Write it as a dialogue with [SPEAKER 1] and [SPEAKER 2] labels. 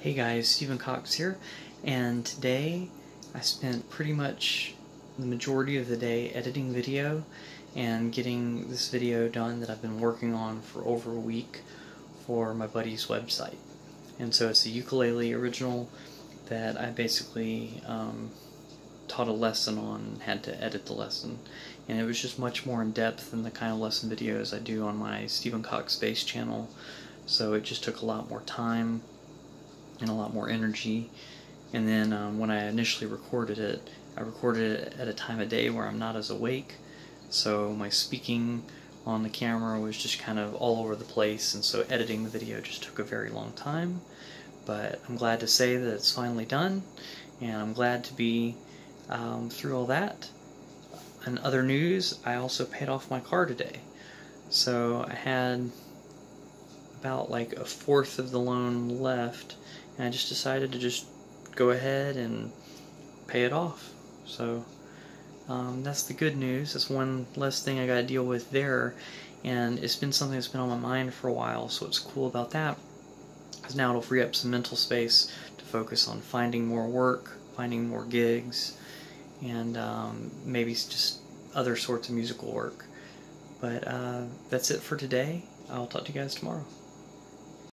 [SPEAKER 1] Hey guys, Stephen Cox here, and today I spent pretty much the majority of the day editing video and getting this video done that I've been working on for over a week for my buddy's website. And so it's a ukulele original that I basically um, taught a lesson on and had to edit the lesson. And it was just much more in depth than the kind of lesson videos I do on my Stephen Cox Bass channel. So it just took a lot more time and a lot more energy. And then um, when I initially recorded it, I recorded it at a time of day where I'm not as awake, so my speaking on the camera was just kind of all over the place, and so editing the video just took a very long time. But I'm glad to say that it's finally done, and I'm glad to be um, through all that. In other news, I also paid off my car today. So I had about like a fourth of the loan left, and I just decided to just go ahead and pay it off. So um, that's the good news. That's one less thing I got to deal with there, and it's been something that's been on my mind for a while. So what's cool about that is now it'll free up some mental space to focus on finding more work, finding more gigs, and um, maybe just other sorts of musical work. But uh, that's it for today. I'll talk to you guys tomorrow.